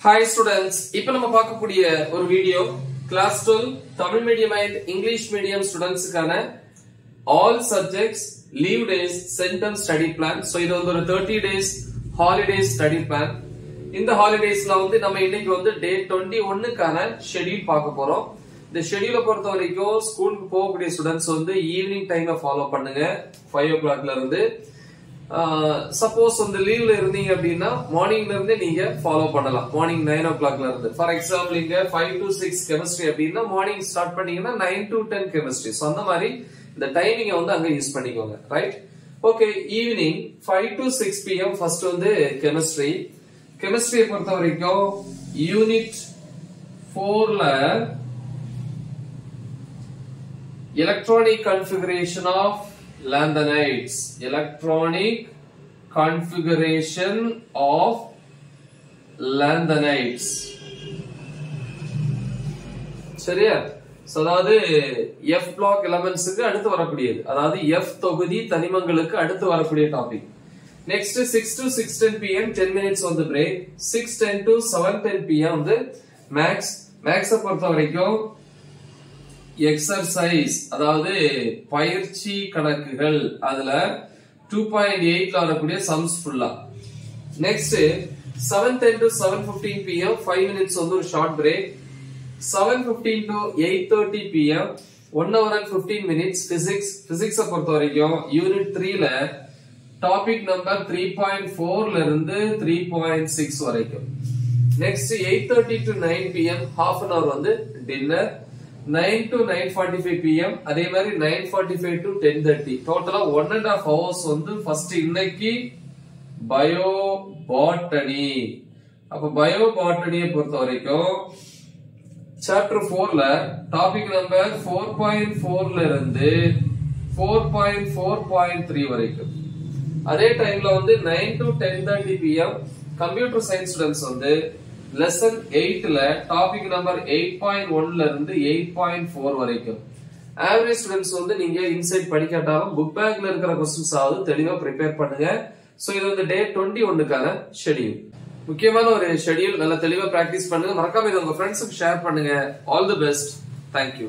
Hi students இப்போ நம்ம பார்க்கக்கூடிய ஒரு video class twelve Tamil medium and English medium ஸ்டூடெண்ட்ஸுக்கான all subjects leave days centum study plan so இது வந்து ஒரு thirty days holidays study plan இந்த ஹாலிடேஸ்ல வந்து நம்ம இன்னைக்கு வந்து டே டுவெண்ட்டி ஒன்னுக்கான ஷெடியூல் பார்க்க போறோம். இந்த ஷெடியூலை பொறுத்த வரைக்கும் ஸ்கூலுக்கு போகக்கூடிய ஸ்டூடெண்ட்ஸ் வந்து ஈவினிங் டைம்ல ஃபாலோ பண்ணுங்க. ஃபைவ் ஓ கிளாக்ல இருந்து சப்போஸ் அந்த லீவ்ல இருந்தீங்க அப்படின்னா மார்னிங்ல இருந்தே நீங்க ஃபாலோ பண்ணலாம். மார்னிங் நைன் ஓ கிளாக்ல இருந்து. ஃபார் எக்ஸாம்பிள் இங்க ஃபைவ் டு சிக்ஸ் கெமிஸ்ட்ரி அப்படின்னா மார்னிங் ஸ்டார்ட் பண்ணீங்கன்னா nine to ten chemistry so அந்த மாதிரி இந்த டைமிங்கை வந்து அங்க யூஸ் பண்ணிக்கோங்க. Right okay evening five to six PM first வந்து கெமிஸ்ட்ரி கெமிஸ்ட்ரியை பொறுத்த வரைக்கும் யூனிட் ஃபோர்ல electronic configuration of lanthanides. Electronic configuration of lanthanides. சரியா? அதாவது எஃப் block எலமெண்ட்ஸுக்கு அடுத்து வரக்கூடியது. அதாவது எஃப் தொகுதி தனிமங்களுக்கு அடுத்து வரக்கூடிய topic next six to six ten PM ten minutes வந்து break six ten to seven ten PM வந்து மேக்ஸ் மேக்ஸை பொறுத்த வரைக்கும் எக்ஸர்சைஸ் அதாவது பயிற்சி கணக்குகள் அதுல டூ பாயிண்ட் எயிட்ல வரக்கூடிய சம்ஸ் ஃபுல்லா next seven ten to seven fifteen PM five minutes வந்து ஒரு short break seven fifteen to eight thirty PM one hour and fifteen minutes physics பிசிக்ஸை பொறுத்த வரைக்கும் யூனிட் த்ரீல டாபிக் நம்பர் த்ரீ பாயிண்ட் ஃபோர்ல இருந்து த்ரீ பாயிண்ட் சிக்ஸ் வரைக்கும். Next eight thirty to nine PM half an hour வந்து dinner nine to nine forty five PM அதே மாதிரி nine forty five to ten thirty டோட்டலா ஒன் அண்ட் ஆஃப் ஹவர்ஸ் வந்து first இன்னைக்கு bio botany அப்ப bio பாட்டனியை பொறுத்த வரைக்கும் சாப்டர் ஃபோர்ல டாபிக் நம்பர் ஃபோர் பாயிண்ட் ஃபோர்ல இருந்து four point four point three வரைக்கும். அதே டைம்ல வந்து nine to ten thirty PM computer science students வந்து லெசன் எயிட்ல டாபிக் நம்பர் எயிட் பாயிண்ட் ஒன்ல இருந்து எயிட் பாயிண்ட் ஃபோர் வரைக்கும். ஆவரேஜ் ஸ்டூடெண்ட்ஸ் வந்து நீங்க இன்சைட் படிக்காட்டாலும் புக் பேக்ல இருக்கிற கொஸ்டின்ஸ் ஆகுது தெளிவா ப்ரிப்பேர் பண்ணுங்க. சோ இது வந்து டே டுவெண்ட்டி ஒன்னுக்கான ஷெடியூல் முக்கியமான ஒரு ஷெடியூல் நல்லா தெளிவா பிராக்டிஸ் பண்ணுங்க. மறக்காம இதை உங்க ஃப்ரெண்ட்ஸுக்கு ஷேர் பண்ணுங்க. All the best thank you